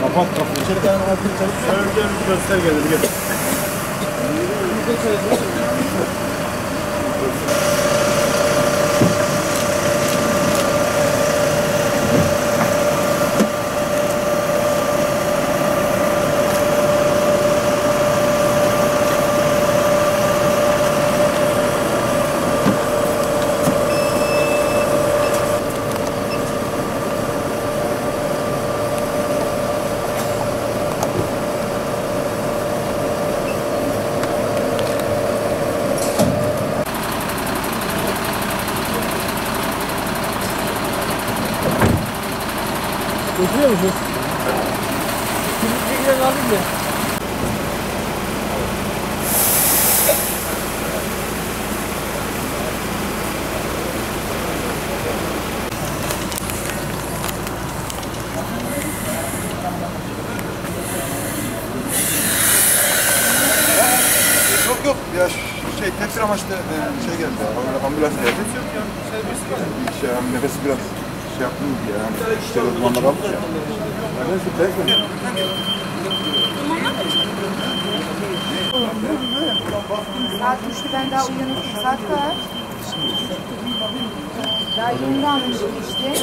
Kapat kapıyı. İçeri tane altın çalıp. Önce göster gelir. Gel. Götürüyor musun? Kimlikle giren alayım mı? Yok yok ya şey tefsir amaçlı e, şey geldi. Ambulans, geldi. Şey, yani nefesi biraz şey yaptım diye. Yani işte dumanla kalmış ya. Yani neyse bekle. Saat 3'te ben daha uyanıktım. Saat kaç? Daha yeni almışım işte.